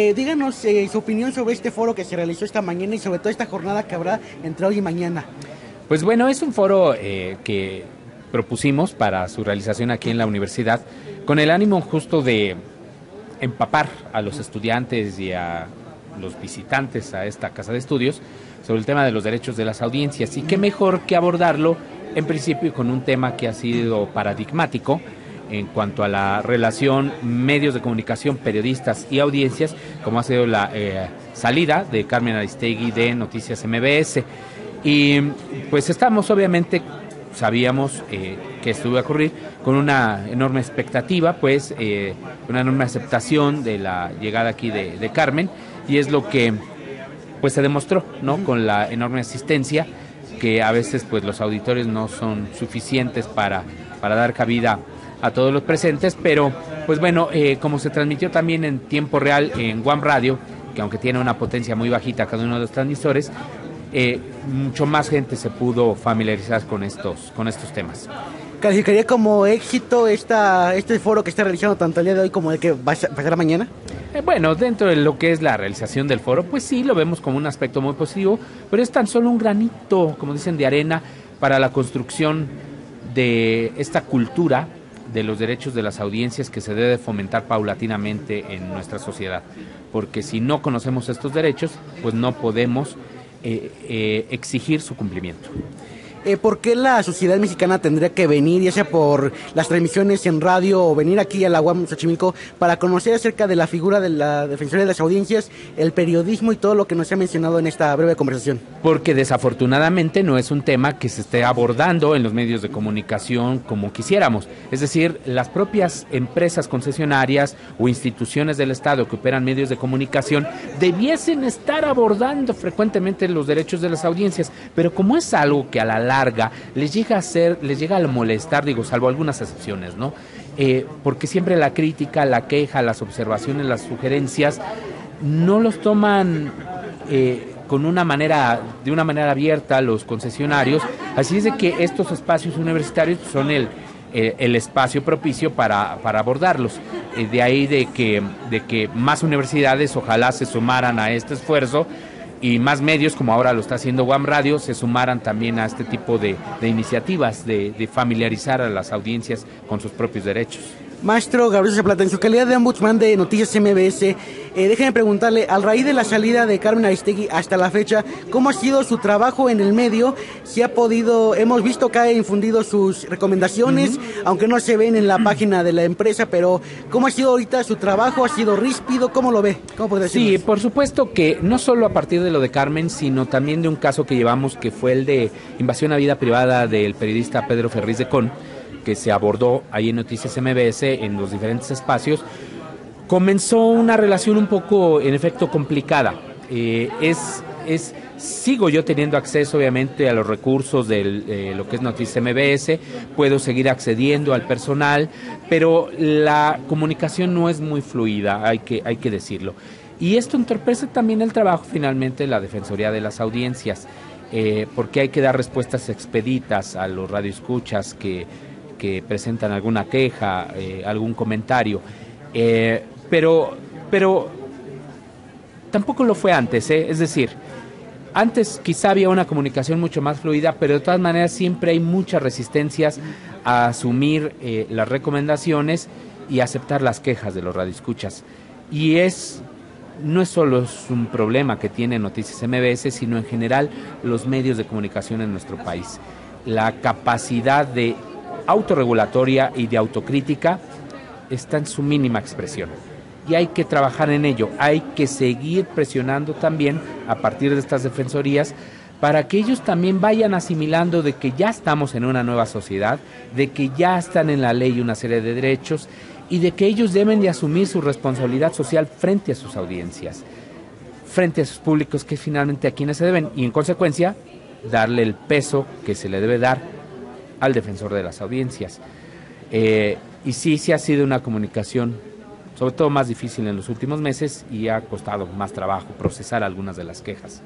Eh, díganos eh, su opinión sobre este foro que se realizó esta mañana y sobre toda esta jornada que habrá entre hoy y mañana. Pues bueno, es un foro eh, que propusimos para su realización aquí en la universidad con el ánimo justo de empapar a los estudiantes y a los visitantes a esta casa de estudios sobre el tema de los derechos de las audiencias y qué mejor que abordarlo en principio con un tema que ha sido paradigmático en cuanto a la relación medios de comunicación, periodistas y audiencias, como ha sido la eh, salida de Carmen Aristegui de Noticias MBS. Y pues estamos obviamente, sabíamos eh, que esto iba a ocurrir con una enorme expectativa, pues eh, una enorme aceptación de la llegada aquí de, de Carmen y es lo que pues se demostró, ¿no? Con la enorme asistencia que a veces pues los auditorios no son suficientes para, para dar cabida a todos los presentes, pero pues bueno, eh, como se transmitió también en tiempo real en One Radio, que aunque tiene una potencia muy bajita cada uno de los transmisores, eh, mucho más gente se pudo familiarizar con estos, con estos temas. ¿Calificaría como éxito esta, este foro que está realizando tanto el día de hoy como el que va a pasar mañana? Eh, bueno, dentro de lo que es la realización del foro, pues sí, lo vemos como un aspecto muy positivo, pero es tan solo un granito, como dicen, de arena para la construcción de esta cultura de los derechos de las audiencias que se debe fomentar paulatinamente en nuestra sociedad. Porque si no conocemos estos derechos, pues no podemos eh, eh, exigir su cumplimiento. Eh, ¿Por qué la sociedad mexicana tendría que venir, ya sea por las transmisiones en radio o venir aquí a la UAM Xochimilco, para conocer acerca de la figura de la defensoría de las audiencias, el periodismo y todo lo que nos ha mencionado en esta breve conversación? Porque desafortunadamente no es un tema que se esté abordando en los medios de comunicación como quisiéramos. Es decir, las propias empresas concesionarias o instituciones del Estado que operan medios de comunicación debiesen estar abordando frecuentemente los derechos de las audiencias, pero como es algo que a la larga les llega a ser, les llega a molestar, digo, salvo algunas excepciones, ¿no? Eh, porque siempre la crítica, la queja, las observaciones, las sugerencias no los toman eh, con una manera, de una manera abierta los concesionarios, así es de que estos espacios universitarios son el, eh, el espacio propicio para, para abordarlos. De ahí de que, de que más universidades ojalá se sumaran a este esfuerzo y más medios, como ahora lo está haciendo Guam Radio, se sumaran también a este tipo de, iniciativas de familiarizar a las audiencias con sus propios derechos. Maestro Gabriel Zaplata, en su calidad de ombudsman de Noticias MBS, eh, déjenme preguntarle, al raíz de la salida de Carmen Aristegui hasta la fecha, ¿cómo ha sido su trabajo en el medio? Si ha podido, hemos visto que ha infundido sus recomendaciones, aunque no se ven en la página de la empresa, pero ¿cómo ha sido ahorita su trabajo? ¿Ha sido ríspido? ¿Cómo lo ve? ¿Cómo puede Sí, por supuesto que no solo a partir de lo de Carmen, sino también de un caso que llevamos que fue el de invasión a vida privada del periodista Pedro Ferriz de Con, que se abordó ahí en Noticias MBS en los diferentes espacios. Comenzó una relación un poco, en efecto, complicada. Eh, es, es, sigo yo teniendo acceso, obviamente, a los recursos de lo que es Noticias MBS, puedo seguir accediendo al personal, pero la comunicación no es muy fluida, hay que, hay que decirlo. Y esto entorpece también el trabajo, finalmente, de la Defensoría de las Audiencias, eh, porque hay que dar respuestas expeditas a los radioescuchas que, que presentan alguna queja, eh, algún comentario. Eh, pero, pero tampoco lo fue antes, ¿eh? es decir, antes quizá había una comunicación mucho más fluida, pero de todas maneras siempre hay muchas resistencias a asumir las recomendaciones y aceptar las quejas de los radioescuchas. Y es no es solo un problema que tiene Noticias MBS, sino en general los medios de comunicación en nuestro país. La capacidad de autorregulatoria y de autocrítica está en su mínima expresión. Y hay que trabajar en ello, hay que seguir presionando también a partir de estas defensorías para que ellos también vayan asimilando de que ya estamos en una nueva sociedad, de que ya están en la ley una serie de derechos y de que ellos deben de asumir su responsabilidad social frente a sus audiencias, frente a sus públicos que finalmente a quienes se deben y en consecuencia darle el peso que se le debe dar al defensor de las audiencias. Eh, y sí, sí ha sido una comunicación sobre todo más difícil en los últimos meses y ha costado más trabajo procesar algunas de las quejas.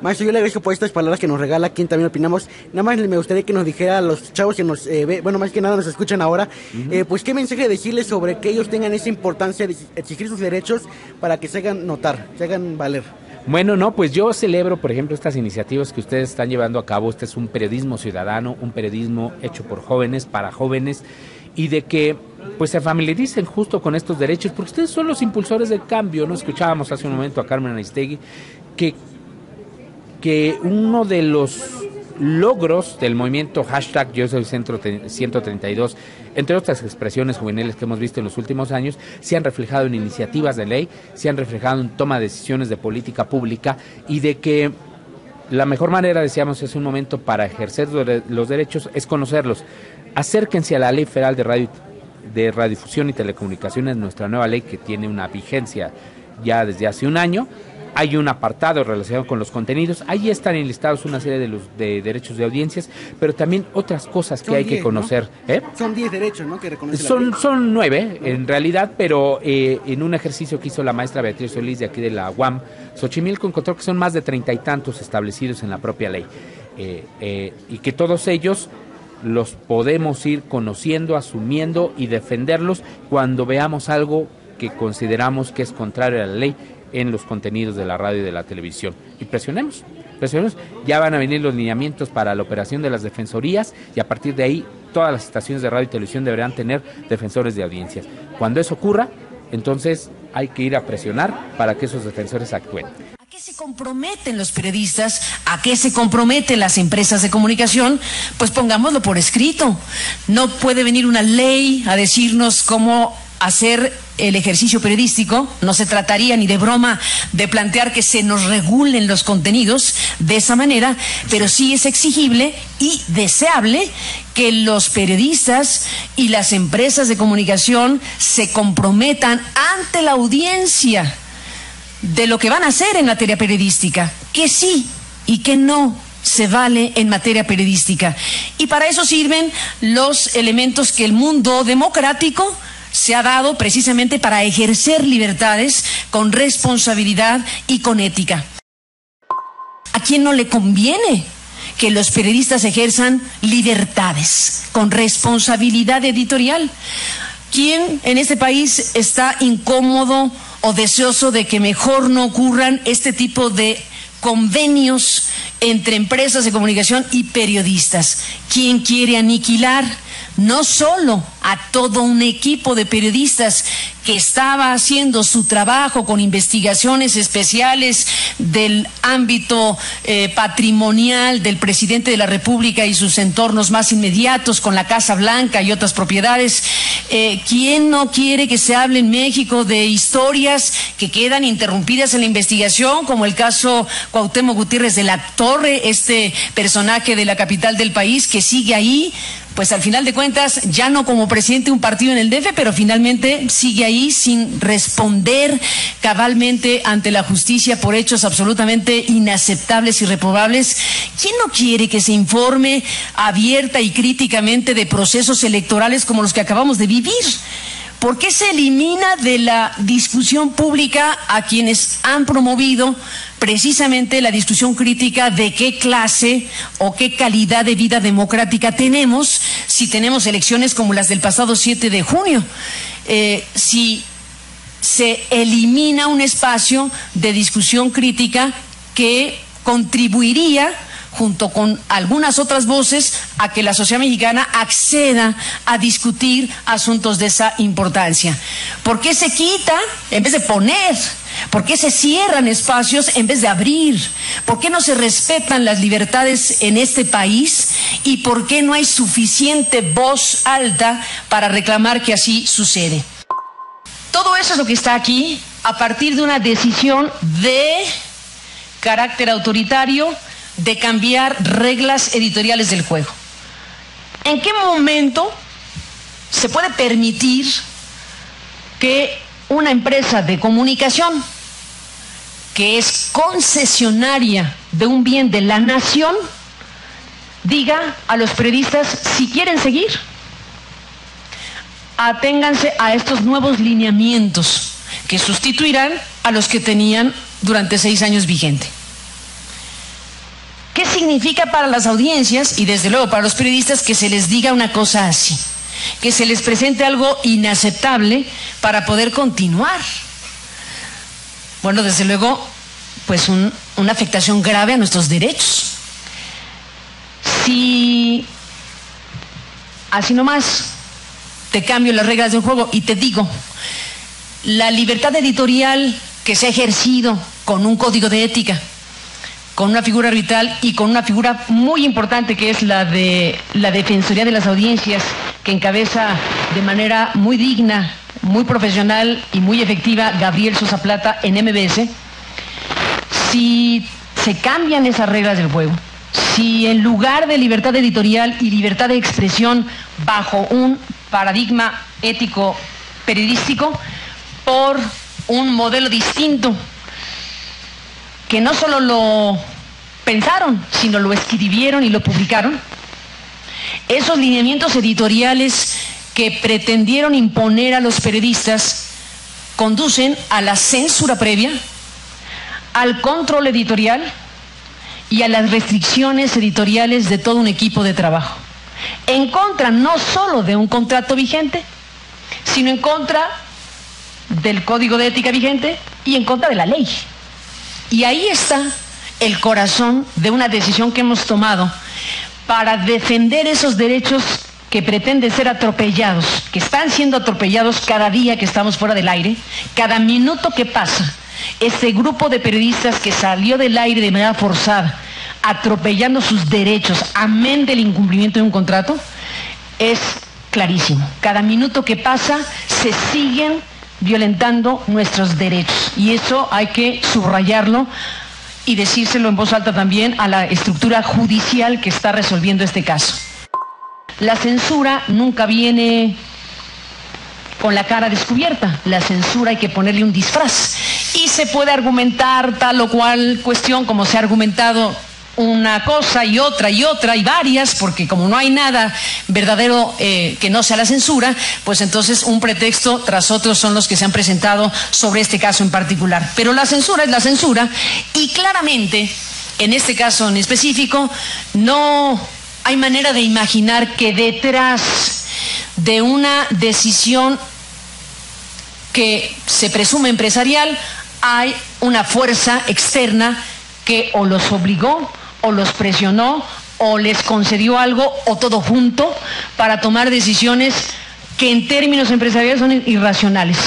Maestro, yo le agradezco por estas palabras que nos regala, quien también opinamos. Nada más me gustaría que nos dijera a los chavos que nos eh, ve, bueno, más que nada nos escuchan ahora, eh, pues qué mensaje decirles sobre que ellos tengan esa importancia de exigir sus derechos para que se hagan notar, se hagan valer. Bueno, no, pues yo celebro, por ejemplo, estas iniciativas que ustedes están llevando a cabo. Este es un periodismo ciudadano, un periodismo hecho por jóvenes, para jóvenes, y de que pues se familiaricen justo con estos derechos, porque ustedes son los impulsores del cambio, ¿no? Escuchábamos hace un momento a Carmen Aristegui, que, que uno de los logros del movimiento hashtag Yo Soy Centro 132, entre otras expresiones juveniles que hemos visto en los últimos años, se han reflejado en iniciativas de ley, se han reflejado en toma de decisiones de política pública y de que la mejor manera, decíamos, es un momento para ejercer los derechos, es conocerlos. Acérquense a la Ley Federal de Radio de Radiodifusión y Telecomunicaciones, nuestra nueva ley que tiene una vigencia ya desde hace un año. Hay un apartado relacionado con los contenidos. Ahí están enlistados una serie de, los, de derechos de audiencias, pero también otras cosas que Son hay que conocer. ¿eh? Son 10 derechos, ¿no? Que reconoce la Son, son nueve, en realidad, pero eh, en un ejercicio que hizo la maestra Beatriz Solís de aquí de la UAM, Xochimilco encontró que son más de treinta y tantos establecidos en la propia ley. Eh, y que todos ellos los podemos ir conociendo, asumiendo y defenderlos cuando veamos algo que consideramos que es contrario a la ley en los contenidos de la radio y de la televisión. Y presionemos, presionemos. Ya van a venir los lineamientos para la operación de las defensorías y a partir de ahí todas las estaciones de radio y televisión deberán tener defensores de audiencias. Cuando eso ocurra, entonces hay que ir a presionar para que esos defensores actúen. ¿A qué se comprometen los periodistas? ¿A qué se comprometen las empresas de comunicación? Pues pongámoslo por escrito. No puede venir una ley a decirnos cómo hacer el ejercicio periodístico. No se trataría ni de broma de plantear que se nos regulen los contenidos de esa manera, pero sí es exigible y deseable que los periodistas y las empresas de comunicación se comprometan ante la audiencia de lo que van a hacer en materia periodística, que sí y que no se vale en materia periodística. Y para eso sirven los elementos que el mundo democrático se ha dado precisamente para ejercer libertades con responsabilidad y con ética. ¿A quién no le conviene que los periodistas ejerzan libertades con responsabilidad editorial? ¿Quién en este país está incómodo o deseoso de que mejor no ocurran este tipo de convenios entre empresas de comunicación y periodistas? ¿Quién quiere aniquilar no solo a todo un equipo de periodistas que estaba haciendo su trabajo con investigaciones especiales del ámbito eh, patrimonial del presidente de la República y sus entornos más inmediatos, con la Casa Blanca y otras propiedades. Eh, ¿Quién no quiere que se hable en México de historias que quedan interrumpidas en la investigación, como el caso Cuauhtémoc Gutiérrez de la Torre, este personaje de la capital del país que sigue ahí? pues al final de cuentas, ya no como presidente de un partido en el DF, pero finalmente sigue ahí sin responder cabalmente ante la justicia por hechos absolutamente inaceptables y reprobables. ¿Quién no quiere que se informe abierta y críticamente de procesos electorales como los que acabamos de vivir? ¿Por qué se elimina de la discusión pública a quienes han promovido precisamente la discusión crítica de qué clase o qué calidad de vida democrática tenemos si tenemos elecciones como las del pasado 7 de junio? Eh, si se elimina un espacio de discusión crítica que contribuiría junto con algunas otras voces, a que la sociedad mexicana acceda a discutir asuntos de esa importancia. ¿Por qué se quita en vez de poner? ¿Por qué se cierran espacios en vez de abrir? ¿Por qué no se respetan las libertades en este país? ¿Y por qué no hay suficiente voz alta para reclamar que así sucede? Todo eso es lo que está aquí a partir de una decisión de carácter autoritario de cambiar reglas editoriales del juego. ¿En qué momento se puede permitir que una empresa de comunicación que es concesionaria de un bien de la nación diga a los periodistas si quieren seguir? aténganse a estos nuevos lineamientos que sustituirán a los que tenían durante seis años vigente. ¿Qué significa para las audiencias y desde luego para los periodistas que se les diga una cosa así? Que se les presente algo inaceptable para poder continuar. Bueno, desde luego, pues una afectación grave a nuestros derechos. Si así nomás te cambio las reglas del juego y te digo, la libertad editorial que se ha ejercido con un código de ética, con una figura arbitral y con una figura muy importante que es la de la Defensoría de las Audiencias, que encabeza de manera muy digna, muy profesional y muy efectiva Gabriel Sosa Plata en MBS, si se cambian esas reglas del juego, si en lugar de libertad editorial y libertad de expresión bajo un paradigma ético periodístico, por un modelo distinto que no solo lo pensaron, sino lo escribieron y lo publicaron. Esos lineamientos editoriales que pretendieron imponer a los periodistas conducen a la censura previa, al control editorial y a las restricciones editoriales de todo un equipo de trabajo. En contra no solo de un contrato vigente, sino en contra del código de ética vigente y en contra de la ley. Y ahí está el corazón de una decisión que hemos tomado para defender esos derechos que pretenden ser atropellados, que están siendo atropellados cada día que estamos fuera del aire, cada minuto que pasa, ese grupo de periodistas que salió del aire de manera forzada, atropellando sus derechos, amén del incumplimiento de un contrato, es clarísimo. Cada minuto que pasa se siguen violentando nuestros derechos. Y eso hay que subrayarlo y decírselo en voz alta también a la estructura judicial que está resolviendo este caso. La censura nunca viene con la cara descubierta. La censura hay que ponerle un disfraz. Y se puede argumentar tal o cual cuestión como se ha argumentado una cosa y otra y otra y varias, porque como no hay nada verdadero eh, que no sea la censura, pues entonces un pretexto tras otro son los que se han presentado sobre este caso en particular. Pero la censura es la censura y claramente, en este caso en específico, no hay manera de imaginar que detrás de una decisión que se presume empresarial hay una fuerza externa que o los obligó o los presionó o les concedió algo o todo junto para tomar decisiones que en términos empresariales son irracionales.